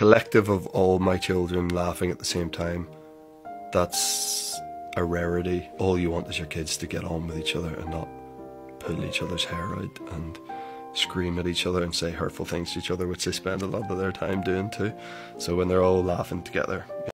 collective of all my children laughing at the same time, that's a rarity. All you want is your kids to get on with each other and not pull each other's hair out and scream at each other and say hurtful things to each other, which they spend a lot of their time doing too. So when they're all laughing together,